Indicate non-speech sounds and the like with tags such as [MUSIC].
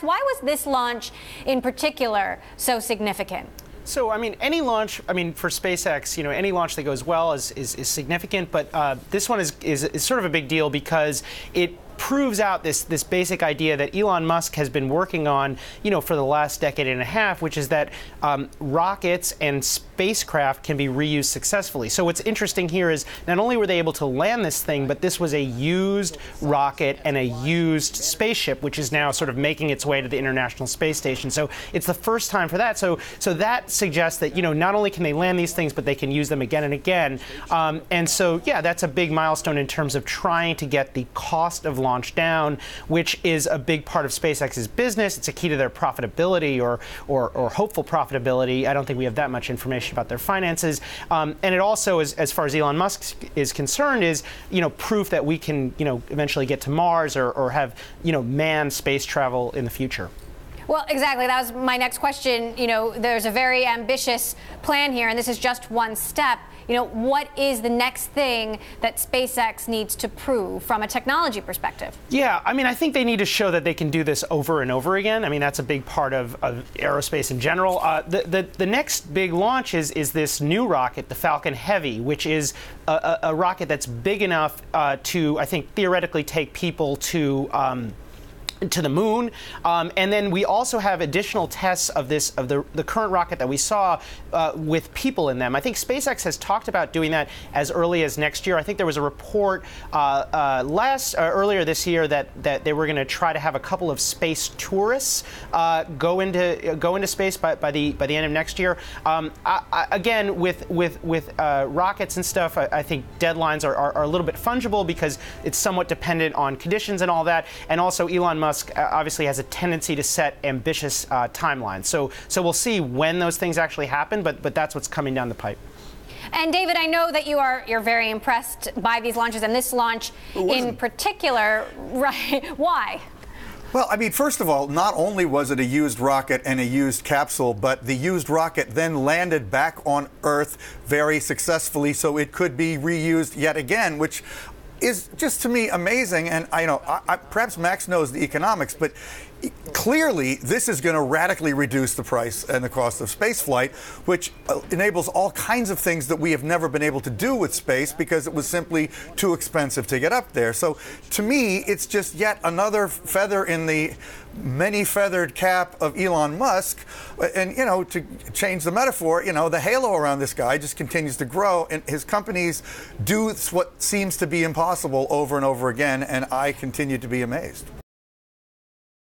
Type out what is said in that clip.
Why was this launch in particular so significant? So, I mean, any launch, I mean, for SpaceX, you know, any launch that goes well is, is, is significant, but uh, this one is, is, is sort of a big deal because it proves out this this basic idea that Elon Musk has been working on, you know, for the last decade and a half, which is that um, rockets and spacecraft can be reused successfully. So what's interesting here is not only were they able to land this thing, but this was a used rocket and a used spaceship, which is now sort of making its way to the International Space Station. So it's the first time for that. So so that suggests that you know not only can they land these things, but they can use them again and again. Um, and so yeah, that's a big milestone in terms of trying to get the cost of launch down, which is a big part of SpaceX's business. It's a key to their profitability or, or, or hopeful profitability. I don't think we have that much information about their finances. Um, and it also, is, as far as Elon Musk is concerned, is you know proof that we can you know eventually get to Mars or, or have you know manned space travel in the future. Well, exactly. That was my next question. You know, there's a very ambitious plan here, and this is just one step. You know, what is the next thing that SpaceX needs to prove from a technology perspective? Yeah, I mean, I think they need to show that they can do this over and over again. I mean, that's a big part of, of aerospace in general. Uh, the, the, the next big launch is, is this new rocket, the Falcon Heavy, which is a, a, a rocket that's big enough uh, to, I think, theoretically take people to. Um, to the moon. Um, and then we also have additional tests of this of the, the current rocket that we saw uh, with people in them. I think SpaceX has talked about doing that as early as next year. I think there was a report uh, uh, last uh, earlier this year that that they were going to try to have a couple of space tourists uh, go into go into space by, by the by the end of next year. Um, I, I, again, with with with uh, rockets and stuff, I, I think deadlines are, are, are a little bit fungible because it's somewhat dependent on conditions and all that, and also Elon Musk Musk uh, obviously has a tendency to set ambitious uh, timelines. So, so we'll see when those things actually happen, but, but that's what's coming down the pipe. And David, I know that you are you're very impressed by these launches and this launch in particular. [LAUGHS] Right? Why? Well, I mean, first of all, not only was it a used rocket and a used capsule, but the used rocket then landed back on Earth very successfully, so it could be reused yet again, which is just to me amazing. And I you know I, I, perhaps Max knows the economics, but clearly this is going to radically reduce the price and the cost of spaceflight, which uh, enables all kinds of things that we have never been able to do with space because it was simply too expensive to get up there. So to me, it's just yet another feather in the many feathered cap of Elon Musk. And, you know, to change the metaphor, you know, the halo around this guy just continues to grow, and his companies do what seems to be impossible over and over again, and I continue to be amazed.